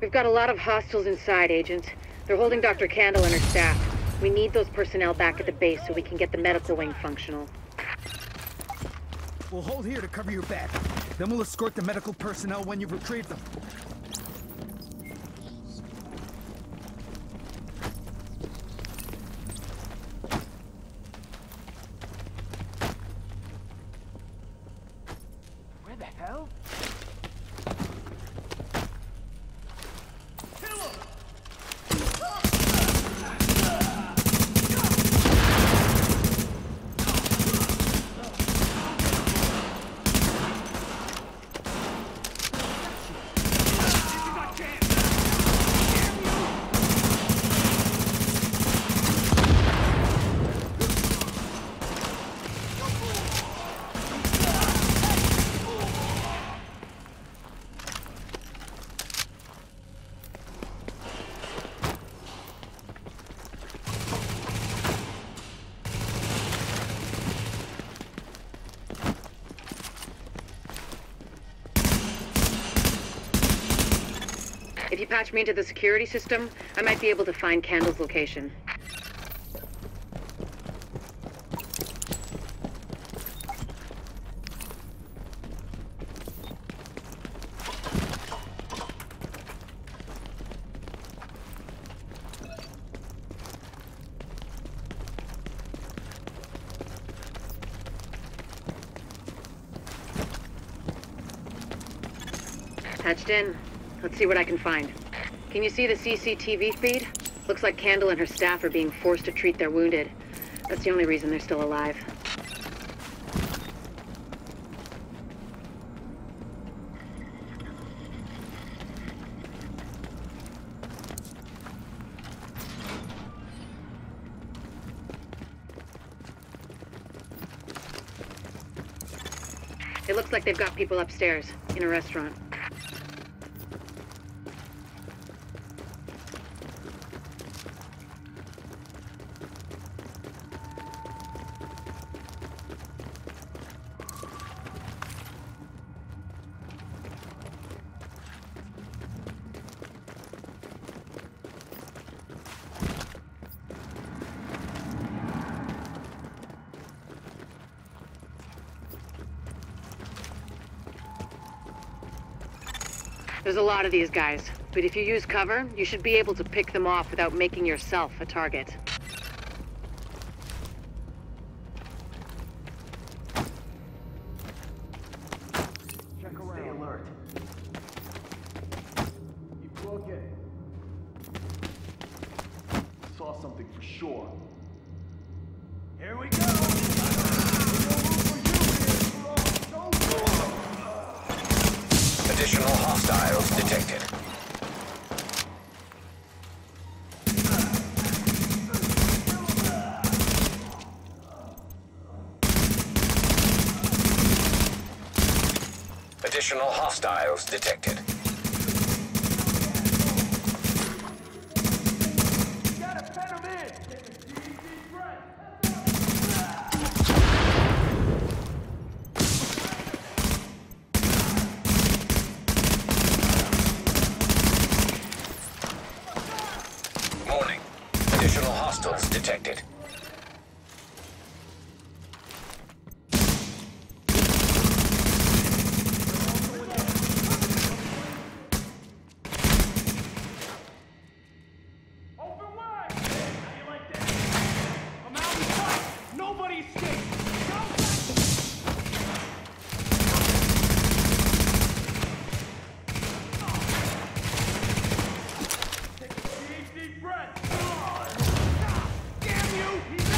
We've got a lot of hostiles inside, Agent. They're holding Dr. Kandel and her staff. We need those personnel back at the base so we can get the medical wing functional. We'll hold here to cover your back. Then we'll escort the medical personnel when you've retrieved them. Where the hell? If you patch me into the security system, I might be able to find Kandel's location. Patched in. See what I can find. Can you see the CCTV feed? Looks like Kandel and her staff are being forced to treat their wounded. That's the only reason they're still alive. It looks like they've got people upstairs, in a restaurant. There's a lot of these guys, but if you use cover, you should be able to pick them off without making yourself a target. Stay alert. Keep looking. Saw something for sure. Here we go! Additional hostiles detected. Additional hostiles detected. Gotta pen 'em in! Take a deep, deep breath. Warning. Additional hostiles detected. Open wide! How you like that? I'm out in front! Nobody escapes! Go! Take a deep, deep breath. Damn you! He's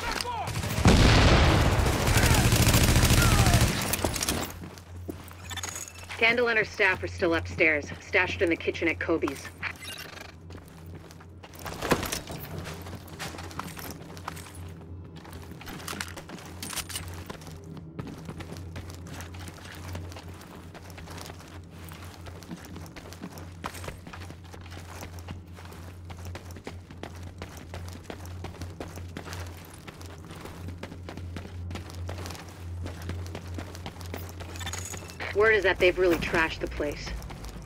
Back off! Kandel and her staff are still upstairs, stashed in the kitchen at Kobe's. Word is that they've really trashed the place.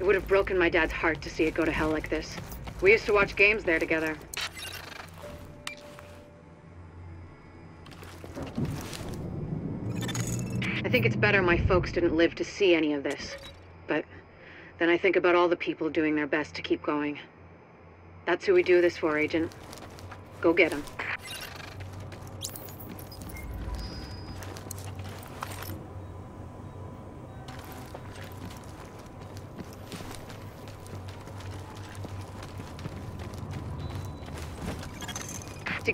It would have broken my dad's heart to see it go to hell like this. We used to watch games there together. I think it's better my folks didn't live to see any of this. But then I think about all the people doing their best to keep going. That's who we do this for, Agent. Go get him.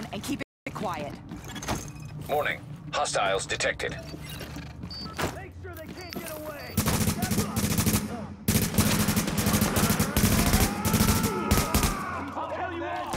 Down and keep it quiet. Warning. Hostiles detected. Make sure they can't get away. I'll tell you all.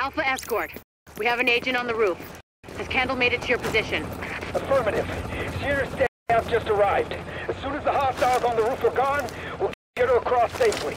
Alpha Escort. We have an agent on the roof. Has Kandel made it to your position? Affirmative. Senior staff just arrived. As soon as the hostiles on the roof are gone, we'll get her across safely.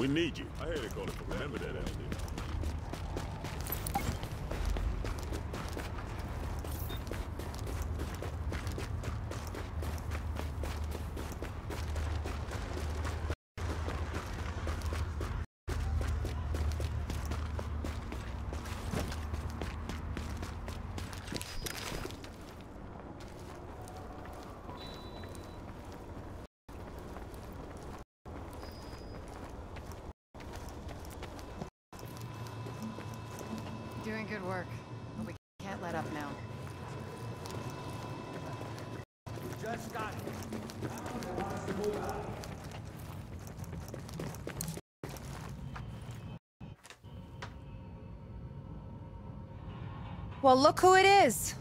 We need you. I to go to remember that. Doing good work, but we can't let up now. Just got here. Well, look who it is.